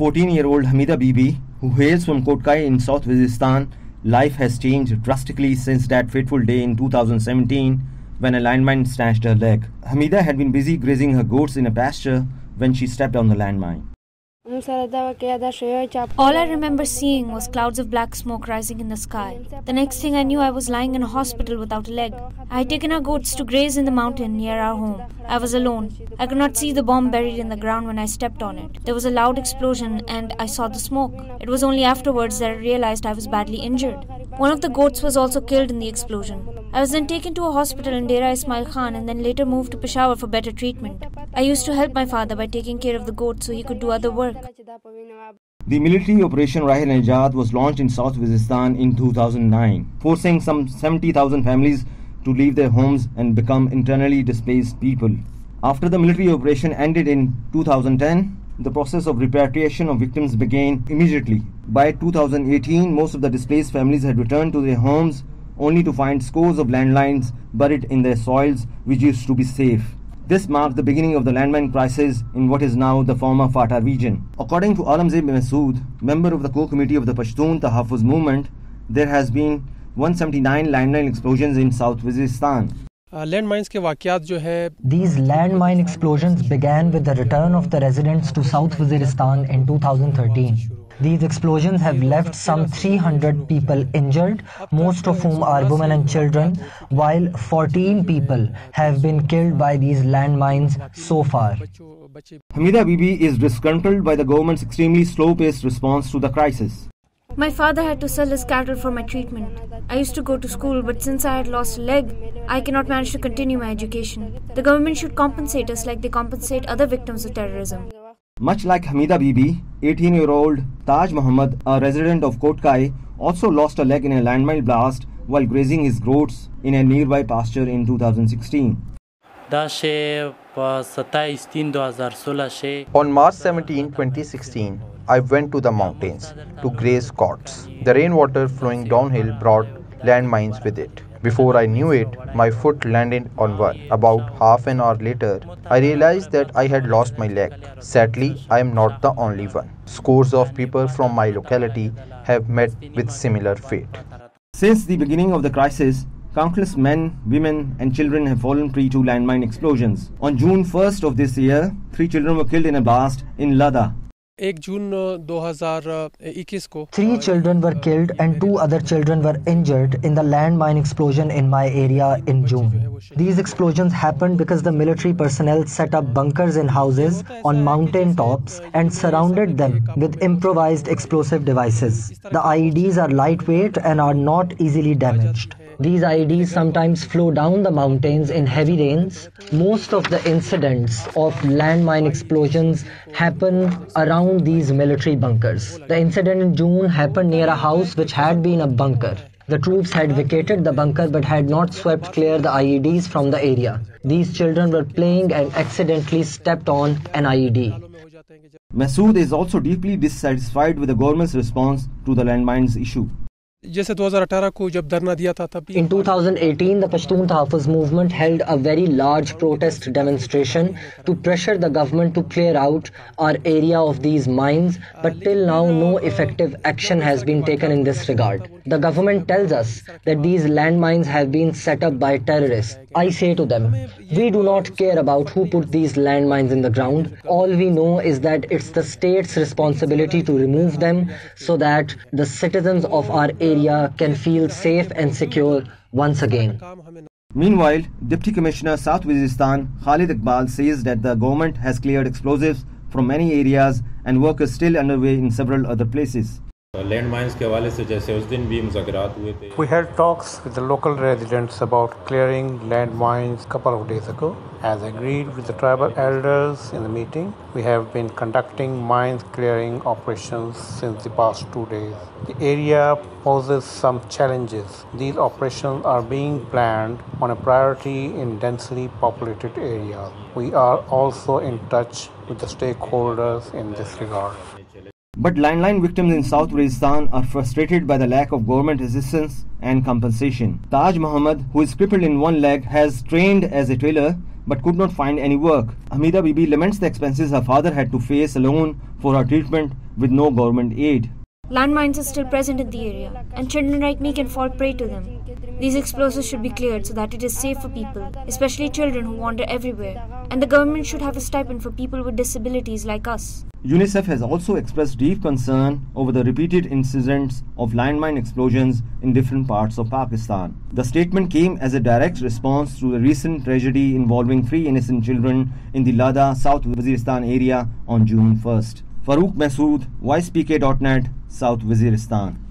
14-year-old Hamida Bibi, who hails from Kotkai in South Waziristan, life has changed drastically since that fateful day in 2017 when a landmine snatched her leg. Hamida had been busy grazing her goats in a pasture when she stepped on the landmine. All I remember seeing was clouds of black smoke rising in the sky. The next thing I knew, I was lying in a hospital without a leg. I had taken our goats to graze in the mountain near our home. I was alone. I could not see the bomb buried in the ground when I stepped on it. There was a loud explosion and I saw the smoke. It was only afterwards that I realized I was badly injured. One of the goats was also killed in the explosion. I was then taken to a hospital in Dera Ismail Khan and then later moved to Peshawar for better treatment. I used to help my father by taking care of the goats so he could do other work. The military Operation Rah-e-Nijat was launched in South Waziristan in 2009, forcing some 70,000 families to leave their homes and become internally displaced people. After the military operation ended in 2010, the process of repatriation of victims began immediately. By 2018, most of the displaced families had returned to their homes only to find scores of landmines buried in their soils which used to be safe. This marks the beginning of the landmine crisis in what is now the former FATA region. According to Alamzeb Masood, member of the core committee of the Pashtun Tahafuz movement, there has been 179 landmine explosions in South Waziristan. These landmine explosions began with the return of the residents to South Waziristan in 2013 these explosions have left some 300 people injured, most of whom are women and children, while 14 people have been killed by these landmines so far. Hamida Bibi is disgruntled by the government's extremely slow-paced response to the crisis. My father had to sell his cattle for my treatment. I used to go to school, but since I had lost a leg, I cannot manage to continue my education. The government should compensate us like they compensate other victims of terrorism. Much like Hamida Bibi, 18-year-old Taj Muhammad, a resident of Kotkai, also lost a leg in a landmine blast while grazing his goats in a nearby pasture in 2016. On March 17, 2016, I went to the mountains to graze goats. The rainwater flowing downhill brought landmines with it. Before I knew it, my foot landed on one. About half an hour later, I realized that I had lost my leg. Sadly, I am not the only one. Scores of people from my locality have met with similar fate. Since the beginning of the crisis, countless men, women, and children have fallen prey to landmine explosions. On June 1st of this year, three children were killed in a blast in Lada, एक जून 2021 को Three children were killed and two other children were injured in the landmine explosion in my area in June. These explosions happened because the military personnel set up bunkers in houses on mountain tops and surrounded them with improvised explosive devices. The IEDs are lightweight and are not easily damaged. These IEDs sometimes flow down the mountains in heavy rains. Most of the incidents of landmine explosions happen around these military bunkers. The incident in June happened near a house which had been a bunker. The troops had vacated the bunker but had not swept clear the IEDs from the area. These children were playing and accidentally stepped on an IED. Masood is also deeply dissatisfied with the government's response to the landmines issue. जैसे 2018 को जब धरना दिया था तब In 2018, the Pashtun Tahaffuz movement held a very large protest demonstration to pressure the government to clear out our area of these mines, but till now no effective action has been taken in this regard. The government tells us that these landmines have been set up by terrorists. I say to them, we do not care about who put these landmines in the ground. All we know is that it's the state's responsibility to remove them so that the citizens of our area can feel safe and secure once again. Meanwhile, Deputy Commissioner South Waziristan Khalid Iqbal says that the government has cleared explosives from many areas and work is still underway in several other places. We had talks with the local residents about clearing landmines a couple of days ago. As agreed with the tribal elders in the meeting, we have been conducting mine clearing operations since the past two days. The area poses some challenges. These operations are being planned on a priority in densely populated areas. We are also in touch with the stakeholders in this regard. But landmine victims in South Waziristan are frustrated by the lack of government assistance and compensation. Taj Muhammad, who is crippled in one leg, has trained as a tailor but could not find any work. Hamida Bibi laments the expenses her father had to face alone for her treatment with no government aid. Landmines are still present in the area, and children like me can fall prey to them. These explosives should be cleared so that it is safe for people, especially children who wander everywhere. And the government should have a stipend for people with disabilities like us. UNICEF has also expressed deep concern over the repeated incidents of landmine explosions in different parts of Pakistan. The statement came as a direct response to the recent tragedy involving three innocent children in the Lada, South Waziristan area on June 1st. Farouk Masood, Voicepk.net, South Waziristan.